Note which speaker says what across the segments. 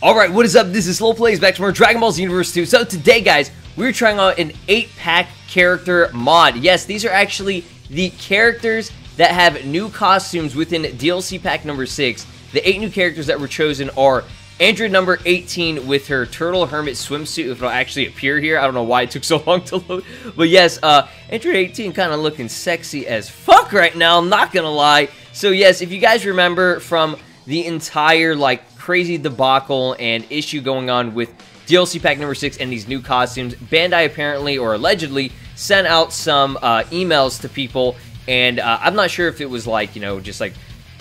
Speaker 1: Alright, what is up? This is SLOplays back to more Dragon Ball Xenoverse 2. So today, guys, we're trying out an 8-pack character mod. Yes, these are actually the characters that have new costumes within DLC pack number 6. The 8 new characters that were chosen are Android number 18 with her Turtle Hermit swimsuit, if it'll actually appear here. I don't know why it took so long to load. But yes, uh, Android 18 kind of looking sexy as fuck right now, not gonna lie. So yes, if you guys remember from the entire, like, crazy debacle and issue going on with DLC pack number 6 and these new costumes. Bandai apparently, or allegedly, sent out some uh, emails to people, and uh, I'm not sure if it was like, you know, just like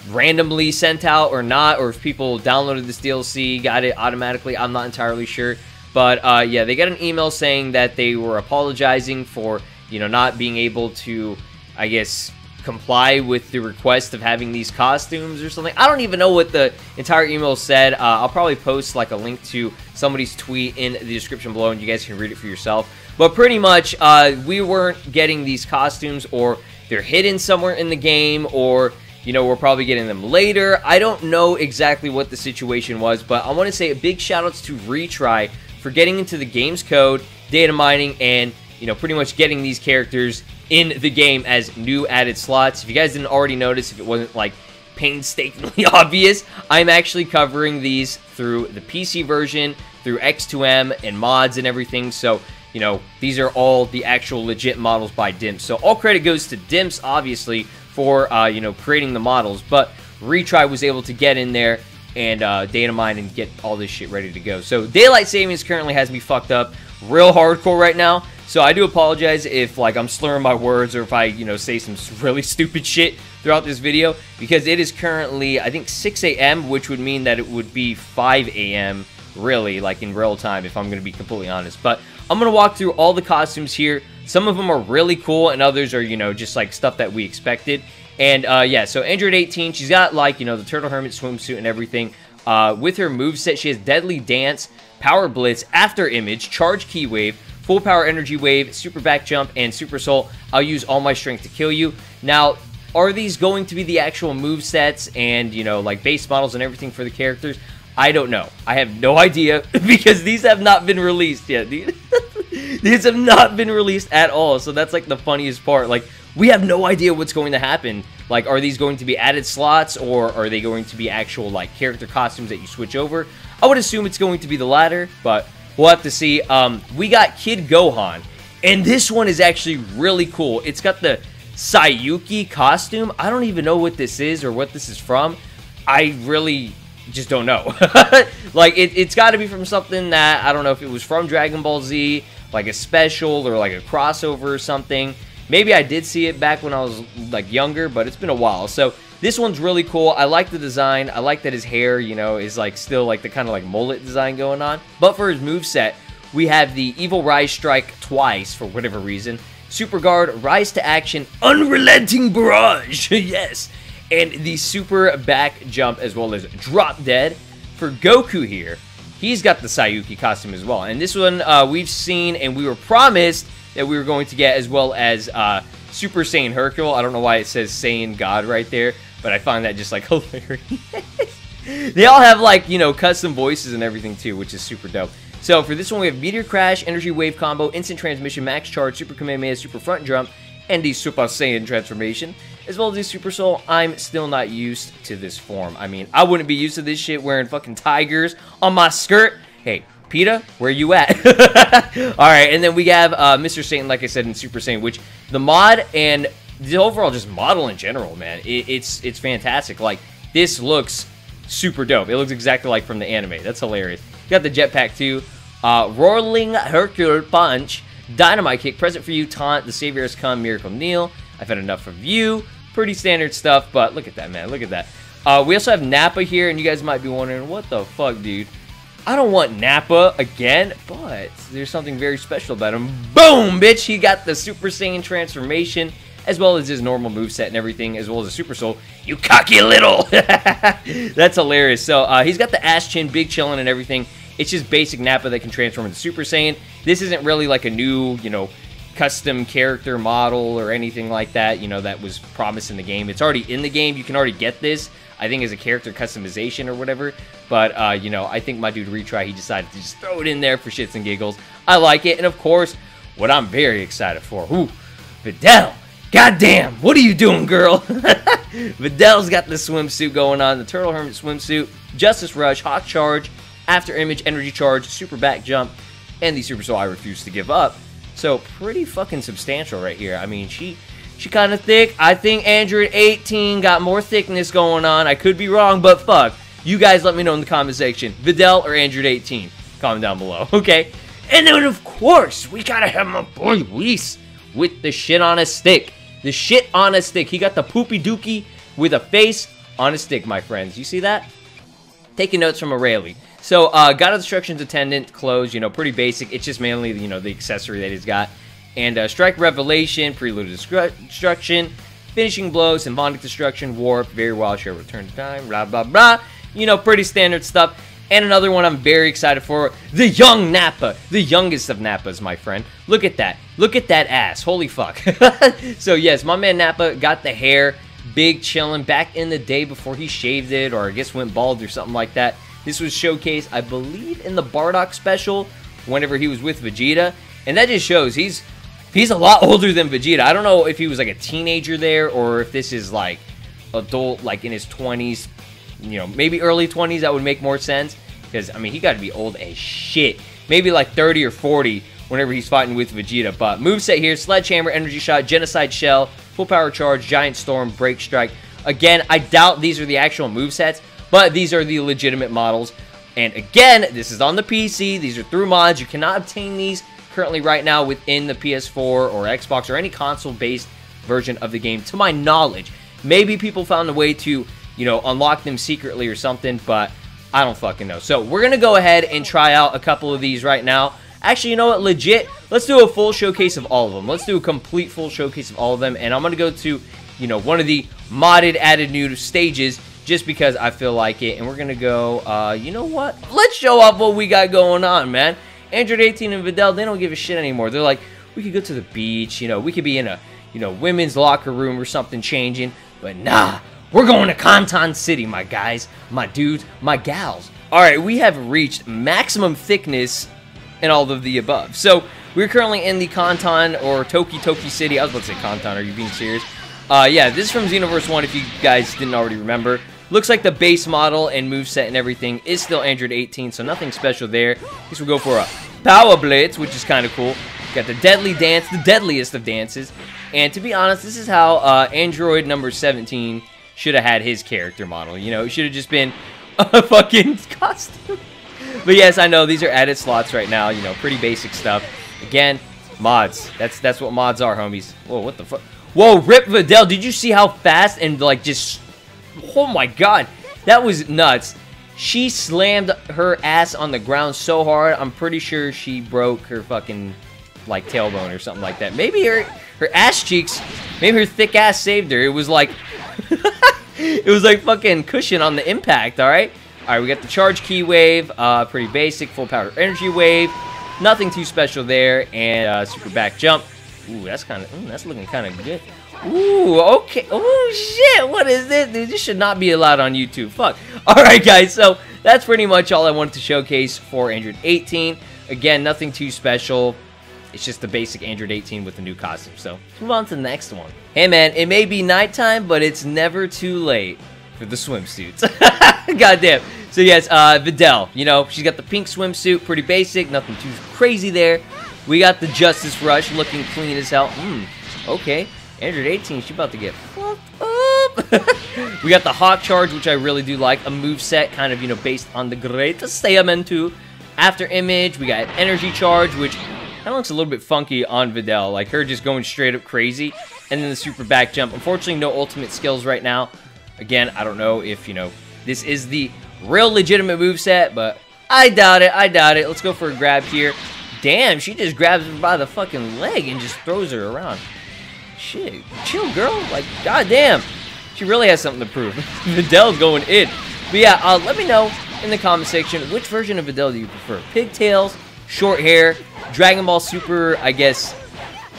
Speaker 1: randomly sent out or not, or if people downloaded this DLC, got it automatically. I'm not entirely sure. But uh, yeah, they got an email saying that they were apologizing for, you know, not being able to, I guess, comply with the request of having these costumes or something. I don't even know what the entire email said. Uh, I'll probably post like a link to somebody's tweet in the description below and you guys can read it for yourself. But pretty much, uh, we weren't getting these costumes or they're hidden somewhere in the game or you know, we're probably getting them later. I don't know exactly what the situation was, but I want to say a big shout outs to Retry for getting into the game's code, data mining, and, you know, pretty much getting these characters in the game as new added slots. If you guys didn't already notice, if it wasn't like painstakingly obvious, I'm actually covering these through the PC version, through X2M and mods and everything. So, you know, these are all the actual legit models by Dimps. So all credit goes to Dimps, obviously, for, uh, you know, creating the models. But Retry was able to get in there and uh, data mine and get all this shit ready to go. So Daylight Savings currently has me fucked up real hardcore right now. So I do apologize if like I'm slurring my words or if I, you know, say some really stupid shit throughout this video because it is currently I think 6 a.m. which would mean that it would be 5 a.m. really like in real time if I'm going to be completely honest. But I'm going to walk through all the costumes here. Some of them are really cool and others are, you know, just like stuff that we expected. And uh, yeah, so Android 18, she's got like, you know, the Turtle Hermit swimsuit and everything. Uh, with her move set, she has Deadly Dance, Power Blitz, After Image, Charge Ki Wave, Full Power Energy Wave, Super Back Jump, and Super Soul. I'll use all my strength to kill you. Now, are these going to be the actual move sets and, you know, like base models and everything for the characters? I don't know. I have no idea because these have not been released yet. these have not been released at all. So that's like the funniest part. Like, we have no idea what's going to happen. Like, are these going to be added slots or are they going to be actual, like, character costumes that you switch over? I would assume it's going to be the latter, but We'll have to see. Um, we got Kid Gohan, and this one is actually really cool. It's got the Saiyuki costume. I don't even know what this is or what this is from. I really just don't know. like, it, it's got to be from something that, I don't know if it was from Dragon Ball Z, like a special or like a crossover or something. Maybe I did see it back when I was, like, younger, but it's been a while. So, this one's really cool. I like the design. I like that his hair, you know, is like still like the kind of like mullet design going on. But for his move set, we have the Evil Rise Strike twice for whatever reason. Super Guard, Rise to Action, Unrelenting Barrage, yes. And the Super Back Jump as well as Drop Dead. For Goku here, he's got the Saiyuki costume as well. And this one uh, we've seen and we were promised that we were going to get as well as uh, Super Saiyan Hercule. I don't know why it says Saiyan God right there but I find that just like hilarious. they all have like, you know, custom voices and everything too, which is super dope. So for this one, we have Meteor Crash, Energy Wave Combo, Instant Transmission, Max Charge, Super Kamehameha, Super Front Jump, and the Super Saiyan Transformation, as well as the Super Soul. I'm still not used to this form. I mean, I wouldn't be used to this shit wearing fucking tigers on my skirt. Hey, PETA, where you at? Alright, and then we have uh, Mr. Satan, like I said, in Super Saiyan, which the mod and the overall just model in general, man, it, it's it's fantastic. Like this looks super dope. It looks exactly like from the anime. That's hilarious. You got the jetpack too. Uh, Rolling Hercule Punch, Dynamite Kick, Present for You, Taunt, The Savior Has Come, Miracle Kneel. I've had enough of you. Pretty standard stuff, but look at that, man. Look at that. Uh, we also have Nappa here, and you guys might be wondering, what the fuck, dude? I don't want Nappa again, but there's something very special about him. Boom, bitch! He got the Super Saiyan transformation as well as his normal move set and everything, as well as a Super Soul. You cocky little! That's hilarious. So uh, he's got the ass chin, big chillin' and everything. It's just basic Nappa that can transform into Super Saiyan. This isn't really like a new, you know, custom character model or anything like that, you know, that was promised in the game. It's already in the game. You can already get this. I think as a character customization or whatever. But, uh, you know, I think my dude Retry, he decided to just throw it in there for shits and giggles. I like it. And, of course, what I'm very excited for. Ooh, Videl. Goddamn, what are you doing, girl? Videl's got the swimsuit going on, the Turtle Hermit swimsuit, Justice Rush, Hawk Charge, After Image, Energy Charge, Super Back Jump, and the Super Soul I refuse to give up. So pretty fucking substantial right here. I mean, she she kind of thick. I think Android 18 got more thickness going on. I could be wrong, but fuck. You guys let me know in the comment section. Videl or Android 18? Comment down below, okay? And then, of course, we gotta have my boy Whis with the shit on a stick. The shit on a stick. He got the poopy dookie with a face on a stick, my friends. You see that? Taking notes from Arale. So, uh, got a Destruction's Attendant, clothes, you know, pretty basic. It's just mainly, you know, the accessory that he's got. And uh, Strike Revelation, Prelude Destruction, Finishing Blow, Symphonic Destruction, Warp, Very Wild Share Return to Time, blah, blah, blah. You know, pretty standard stuff. And another one I'm very excited for, the young Nappa. The youngest of Nappas, my friend. Look at that. Look at that ass. Holy fuck. so yes, my man Nappa got the hair, big chillin' back in the day before he shaved it, or I guess went bald or something like that. This was showcased, I believe, in the Bardock special, whenever he was with Vegeta. And that just shows he's he's a lot older than Vegeta. I don't know if he was like a teenager there, or if this is like adult, like in his 20s, you know, maybe early 20s, that would make more sense. Because, I mean, he got to be old as shit. Maybe like 30 or 40 whenever he's fighting with Vegeta. But moveset here, Sledgehammer, Energy Shot, Genocide Shell, Full Power Charge, Giant Storm, Break Strike. Again, I doubt these are the actual movesets, but these are the legitimate models. And again, this is on the PC. These are through mods. You cannot obtain these currently right now within the PS4 or Xbox or any console-based version of the game, to my knowledge. Maybe people found a way to you know, unlock them secretly or something, but I don't fucking know. So we're going to go ahead and try out a couple of these right now. Actually, you know what? Legit, let's do a full showcase of all of them. Let's do a complete full showcase of all of them. And I'm going to go to, you know, one of the modded added new stages just because I feel like it. And we're going to go, uh, you know what? Let's show off what we got going on, man. Android 18 and Videl, they don't give a shit anymore. They're like, we could go to the beach, you know, we could be in a, you know, women's locker room or something changing. But nah, we're going to Conton City, my guys, my dudes, my gals. All right, we have reached maximum thickness in all of the above. So we're currently in the Conton or Toki Toki City. I was about to say Conton. Are you being serious? Uh, yeah, this is from Xenoverse 1 if you guys didn't already remember. Looks like the base model and move set and everything is still Android 18, so nothing special there. I guess we'll go for a Power Blitz, which is kind of cool. Got the Deadly Dance, the deadliest of dances. And to be honest, this is how uh, Android number 17 should have had his character model. You know, it should have just been a fucking costume. But yes, I know these are added slots right now. You know, pretty basic stuff. Again, mods. That's that's what mods are, homies. Whoa, what the fuck? Whoa, Rip Videl. Did you see how fast and like just? Oh my god, that was nuts. She slammed her ass on the ground so hard. I'm pretty sure she broke her fucking like tailbone or something like that. Maybe her her ass cheeks, maybe her thick ass saved her. It was like it was like fucking cushion on the impact, alright? Alright, we got the charge ki wave, uh, pretty basic, full power energy wave, nothing too special there, and uh, super back jump. Ooh, that's kind of, that's looking kind of good. Ooh, okay. Oh, shit. What is this? Dude, this should not be allowed on YouTube. Fuck. All right, guys. So that's pretty much all I wanted to showcase for Android 18. Again, nothing too special. It's just the basic Android 18 with the new costume. So move on to the next one. Hey man, it may be nighttime, but it's never too late for the swimsuits. Goddamn. So yes, uh, Videl, you know, she's got the pink swimsuit, pretty basic, nothing too crazy there. We got the Justice Rush looking clean as hell. Hmm, okay. Android 18, she's about to get fucked up. we got the Hawk Charge, which I really do like. A move set, kind of, you know, based on the Great Saiyaman After Image, we got Energy Charge, which Kind of looks a little bit funky on Videl, like her just going straight up crazy. And then the super back jump. Unfortunately, no ultimate skills right now. Again, I don't know if, you know, this is the real legitimate move set, but I doubt it. I doubt it. Let's go for a grab here. Damn, she just grabs her by the fucking leg and just throws her around. Shit, chill, girl. Like, goddamn. She really has something to prove. Videl's going in. But yeah, uh, let me know in the comment section which version of Videl do you prefer? Pigtails, short hair, Dragon Ball Super, I guess,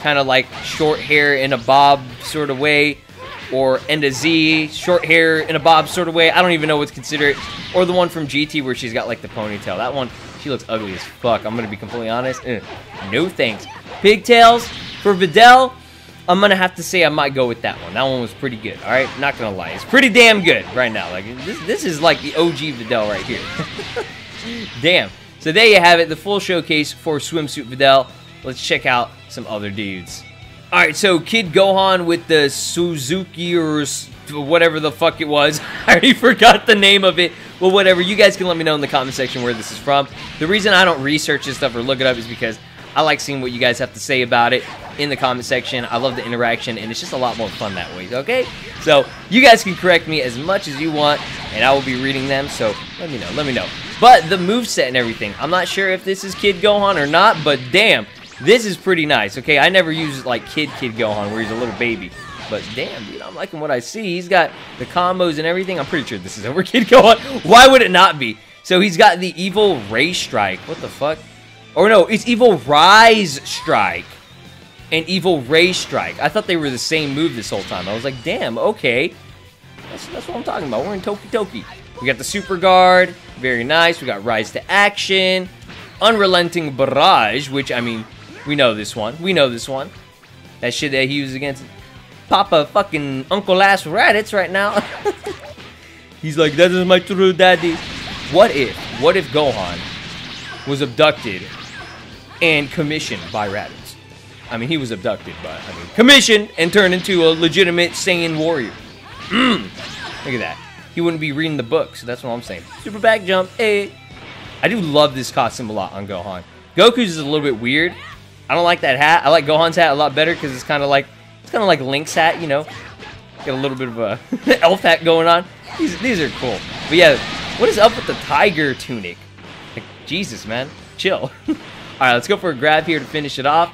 Speaker 1: kind of like short hair in a bob sort of way, or Enda Z, short hair in a bob sort of way. I don't even know what's considered. Or the one from GT where she's got like the ponytail. That one, she looks ugly as fuck. I'm gonna be completely honest. Ugh. No thanks. Pigtails for Videl. I'm gonna have to say I might go with that one. That one was pretty good. All right, not gonna lie, it's pretty damn good right now. Like this, this is like the OG Videl right here. damn. So there you have it, the full showcase for Swimsuit Videl. Let's check out some other dudes. Alright, so Kid Gohan with the Suzuki or whatever the fuck it was. I already forgot the name of it. Well, whatever. You guys can let me know in the comment section where this is from. The reason I don't research this stuff or look it up is because I like seeing what you guys have to say about it in the comment section. I love the interaction, and it's just a lot more fun that way, okay? So, you guys can correct me as much as you want, and I will be reading them, so let me know, let me know. But the move set and everything, I'm not sure if this is Kid Gohan or not, but damn, this is pretty nice, okay? I never use, like, Kid Kid Gohan, where he's a little baby. But damn, dude, I'm liking what I see. He's got the combos and everything. I'm pretty sure this is over Kid Gohan. Why would it not be? So he's got the Evil Ray Strike. What the fuck? Or no, it's Evil Rise Strike and Evil Ray Strike. I thought they were the same move this whole time. I was like, damn, okay. That's, that's what I'm talking about. We're in Toki Toki. We got the Super Guard. Very nice. We got Rise to Action. Unrelenting Barrage, which, I mean, we know this one. We know this one. That shit that he used against Papa fucking Uncle Ass Raditz right now. He's like, that is my true daddy. What if, what if Gohan was abducted and commissioned by Raditz? I mean, he was abducted, but, I mean, commissioned and turned into a legitimate Saiyan warrior. Look at that. He wouldn't be reading the book, so that's what I'm saying. Super back jump, hey. I do love this costume a lot on Gohan. Goku's is a little bit weird. I don't like that hat. I like Gohan's hat a lot better because it's kind of like it's kind of like Link's hat, you know. Got a little bit of a elf hat going on. These these are cool. But yeah, what is up with the tiger tunic? Like, Jesus, man, chill. All right, let's go for a grab here to finish it off,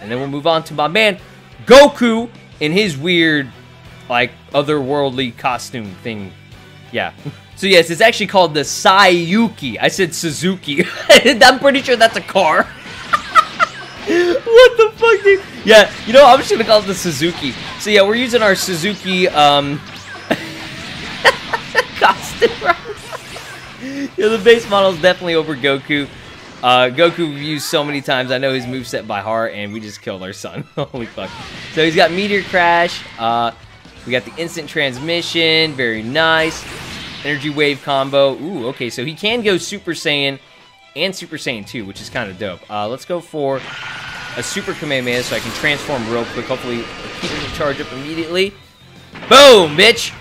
Speaker 1: and then we'll move on to my man Goku in his weird, like otherworldly costume thing. Yeah. So yes, it's actually called the Saiyuki. I said Suzuki. I'm pretty sure that's a car. what the fuck, dude? Yeah, you know, I'm just gonna call it the Suzuki. So yeah, we're using our Suzuki um costume. yeah, the base model is definitely over Goku. Uh, Goku we've used so many times. I know his moveset by heart, and we just killed our son. Holy fuck. So he's got Meteor Crash. Uh, we got the instant transmission. Very nice. Energy Wave combo. Ooh, okay, so he can go Super Saiyan and Super Saiyan 2, which is kind of dope. Uh, let's go for a Super Kamehameha so I can transform real quick. Hopefully, keep to charge up immediately. Boom, bitch!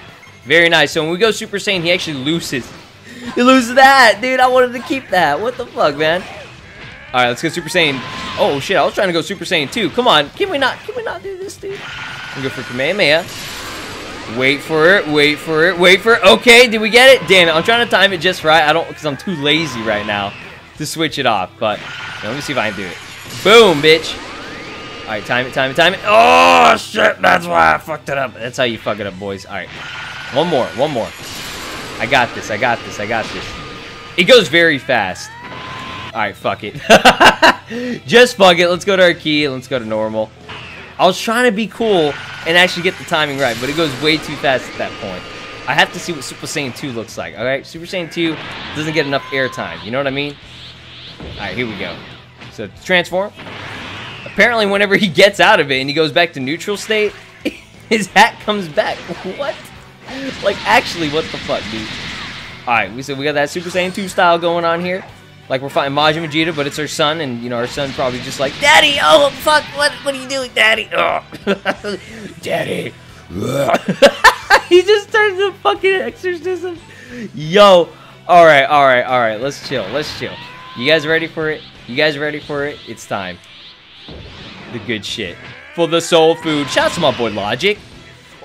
Speaker 1: Very nice. So when we go Super Saiyan, he actually loses. He loses that! Dude, I wanted to keep that. What the fuck, man? Alright, let's go Super Saiyan. Oh, shit, I was trying to go Super Saiyan 2. Come on, can we not, can we not do this, dude? We go for Kamehameha. Wait for it, wait for it, wait for it. Okay, did we get it? Damn it, I'm trying to time it just right. I don't, because I'm too lazy right now to switch it off. But let me see if I can do it. Boom, bitch. All right, time it, time it, time it. Oh, shit, that's why I fucked it up. That's how you fuck it up, boys. All right, one more, one more. I got this, I got this, I got this. It goes very fast. All right, fuck it. just fuck it. Let's go to our key. Let's go to normal. I was trying to be cool and actually get the timing right, but it goes way too fast at that point. I have to see what Super Saiyan 2 looks like, alright? Super Saiyan 2 doesn't get enough airtime, you know what I mean? Alright, here we go. So, transform. Apparently, whenever he gets out of it and he goes back to neutral state, his hat comes back. What? Like, actually, what the fuck, dude? Alright, we so we got that Super Saiyan 2 style going on here. Like we're fighting Majin Vegeta, but it's her son, and you know her son probably just like, Daddy, oh fuck, what what are you doing, Daddy? Oh. Daddy. he just turned into fucking exorcism. Yo, all right, all right, all right. Let's chill. Let's chill. You guys ready for it? You guys ready for it? It's time. The good shit for the soul food. Shout out to my boy Logic.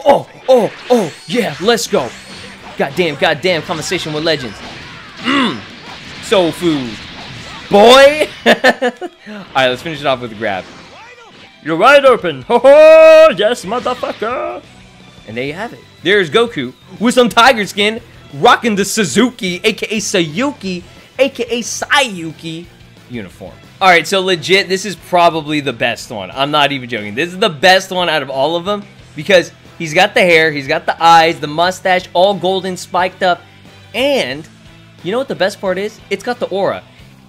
Speaker 1: Oh, oh, oh, yeah. Let's go. Goddamn, goddamn. Conversation with legends. Mmm soul food. Boy! Alright, let's finish it off with a grab. You're wide open! Ho ho! Yes, motherfucker! And there you have it. There's Goku with some tiger skin, rocking the Suzuki, aka Saiyuki, aka Saiyuki uniform. Alright, so legit, this is probably the best one. I'm not even joking. This is the best one out of all of them because He's got the hair, he's got the eyes, the mustache, all golden, spiked up. And, you know what the best part is? It's got the aura.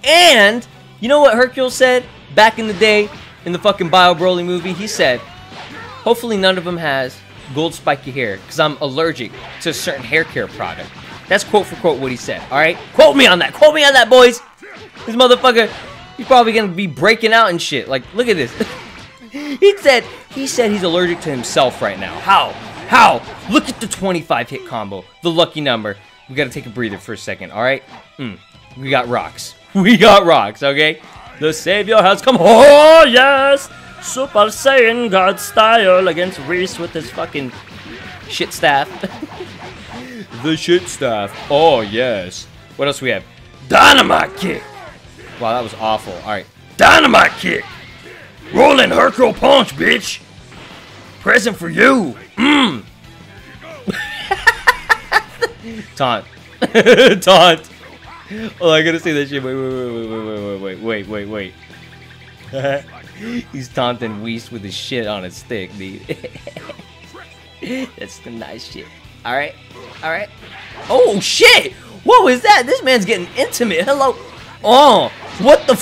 Speaker 1: And, you know what Hercule said back in the day in the fucking Bio Broly movie? He said, hopefully none of them has gold spiky hair because I'm allergic to a certain hair care product. That's quote for quote what he said, alright? Quote me on that. Quote me on that, boys. This motherfucker, he's probably gonna be breaking out and shit. Like, look at this. he said, he said he's allergic to himself right now. How? How? Look at the 25 hit combo. The lucky number. We gotta take a breather for a second, alright? Mm, we got rocks. We got rocks, okay? The savior has come. Oh, yes! Super Saiyan God style against Reese with his fucking shit staff. the shit staff. Oh, yes. What else we have? Dynamite kick. Wow, that was awful. All right. Dynamite kick. Rolling Hercule punch, bitch. Present for you. Mmm. Taunt. Taunt. Oh, I gotta say that shit. Wait, wait, wait, wait, wait, wait, wait, wait, wait. He's taunting Whis with his shit on his stick, dude. That's the nice shit. Alright, alright. Oh, shit! What was that? This man's getting intimate. Hello. Oh, what the?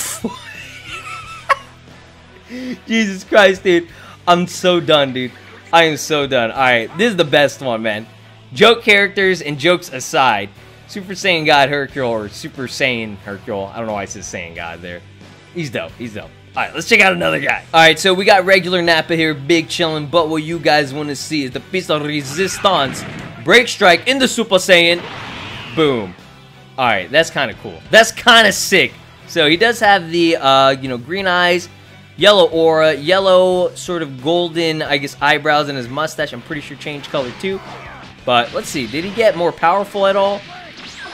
Speaker 1: Jesus Christ, dude. I'm so done, dude. I am so done. Alright, this is the best one, man. Joke characters and jokes aside. Super Saiyan God Hercule or Super Saiyan Hercule. I don't know why I said Saiyan God there. He's dope. He's dope. Alright, let's check out another guy. Alright, so we got regular Nappa here, big chillin', but what you guys want to see is the piece of resistance. Break strike into Super Saiyan. Boom. Alright, that's kind of cool. That's kind of sick. So he does have the, uh, you know, green eyes, yellow aura, yellow sort of golden, I guess, eyebrows and his mustache. I'm pretty sure changed color too. But let's see, did he get more powerful at all?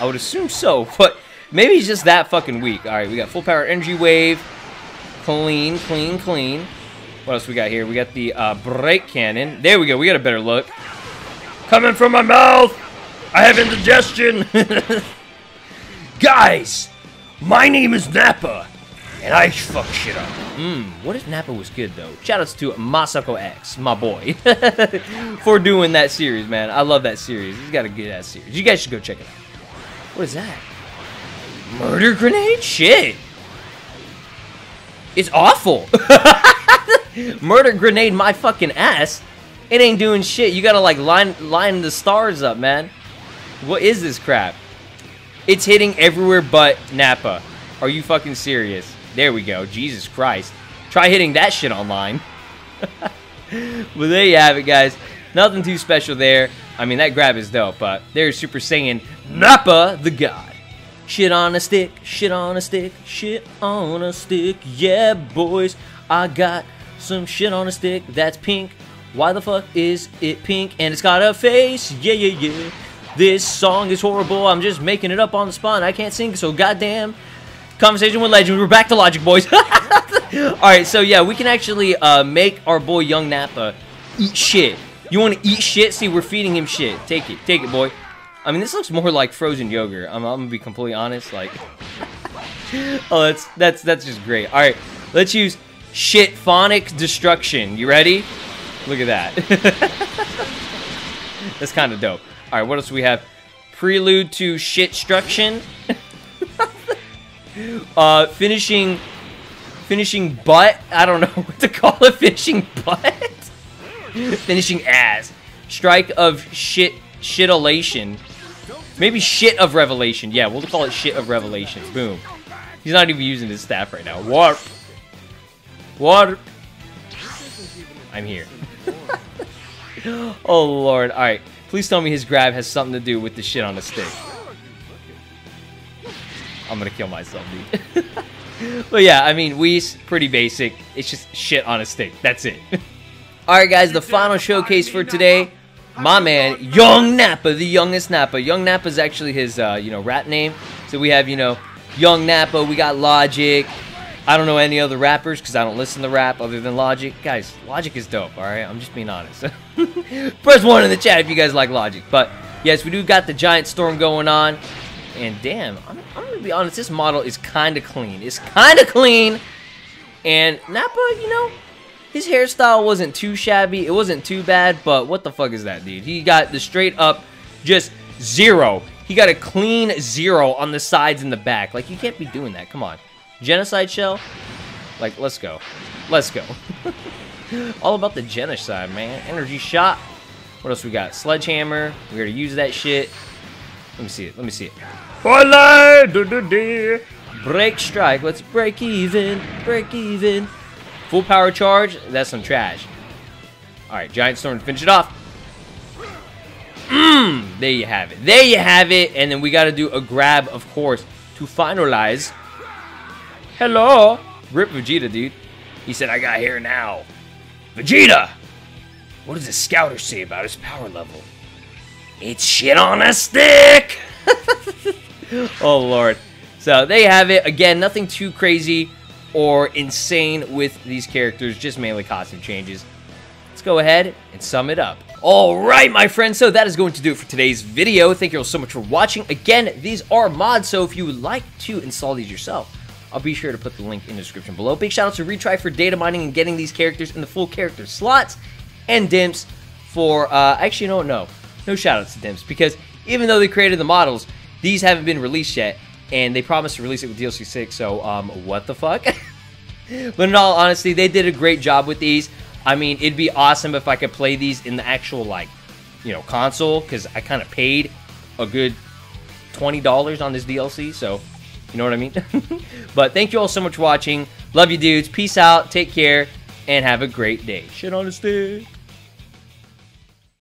Speaker 1: I would assume so, but maybe he's just that fucking weak. All right, we got full power energy wave. Clean, clean, clean. What else we got here? We got the uh, cannon. There we go. We got a better look. Coming from my mouth. I have indigestion. Guys, my name is Nappa, and I fuck shit up. Mmm, what if Nappa was good, though? Shoutouts to Masako X, my boy, for doing that series, man. I love that series. He's got a good-ass series. You guys should go check it out. What is that? Murder grenade? Shit. It's awful. Murder grenade my fucking ass. It ain't doing shit. You gotta like line line the stars up, man. What is this crap? It's hitting everywhere but Nappa. Are you fucking serious? There we go. Jesus Christ. Try hitting that shit online. well, there you have it, guys. Nothing too special there. I mean, that grab is dope, but there's Super Saiyan Nappa the God. Shit on a stick, shit on a stick, shit on a stick. Yeah, boys, I got some shit on a stick that's pink. Why the fuck is it pink? And it's got a face. Yeah, yeah, yeah. This song is horrible. I'm just making it up on the spot. I can't sing, so goddamn. Conversation with Legend. We're back to Logic, boys. Alright, so yeah, we can actually uh, make our boy Young Nappa eat shit. You want to eat shit? See, we're feeding him shit. Take it. Take it, boy. I mean, this looks more like frozen yogurt. I'm, I'm gonna be completely honest. Like, oh, that's that's that's just great. All right, let's use shit phonic destruction. You ready? Look at that. that's kind of dope. All right, what else do we have? Prelude to shit destruction. Uh, finishing, finishing butt. I don't know what to call it. Finishing butt. finishing ass. Strike of shit shitolation. Maybe shit of revelation. Yeah, we'll call it shit of revelation. Boom. He's not even using his staff right now. Warp. Warp. I'm here. oh, Lord. Alright. Please tell me his grab has something to do with the shit on the stick. I'm gonna kill myself, dude. but yeah, I mean, Whis, pretty basic. It's just shit on a stick. That's it. Alright, guys, the final showcase for today my man, Young Nappa, the youngest Nappa. Young Nappa is actually his, uh, you know, rap name. So we have, you know, Young Nappa. We got Logic. I don't know any other rappers because I don't listen to rap other than Logic. Guys, Logic is dope, all right? I'm just being honest. Press one in the chat if you guys like Logic. But, yes, we do got the Giant Storm going on. And, damn, I'm, I'm going to be honest. This model is kind of clean. It's kind of clean. And Nappa, you know, his hairstyle wasn't too shabby. It wasn't too bad, but what the fuck is that, dude? He got the straight up just zero. He got a clean zero on the sides and the back. Like, you can't be doing that. Come on. Genocide shell? Like, let's go. Let's go. All about the genocide, man. Energy shot. What else we got? Sledgehammer. We gotta use that shit. Let me see it. Let me see it. Break strike. Let's break even. Break even. Full power charge. That's some trash. Alright, Giant Storm to finish it off. Mmm. There you have it. There you have it. And then we got to do a grab, of course, to finalize. Hello. Rip Vegeta, dude. He said, I got here now. Vegeta! What does the scouter say about his power level? It's shit on a stick! oh, Lord. So, there you have it. Again, nothing too crazy or insane with these characters, just mainly costume changes. Let's go ahead and sum it up. Alright, my friends, so that is going to do it for today's video. Thank you all so much for watching. Again, these are mods, so if you would like to install these yourself, I'll be sure to put the link in the description below. Big shout out to Retry for data mining and getting these characters in the full character slots, and Dimps for, uh, actually, no, no, no shout outs to Dimps, because even though they created the models, these haven't been released yet, and they promised to release it with DLC 6, so, um, what the fuck? but in all honesty, they did a great job with these. I mean, it'd be awesome if I could play these in the actual, like, you know, console, because I kind of paid a good $20 on this DLC, so you know what I mean? but thank you all so much for watching. Love you dudes. Peace out. Take care. And have a great day. Shit on a stick.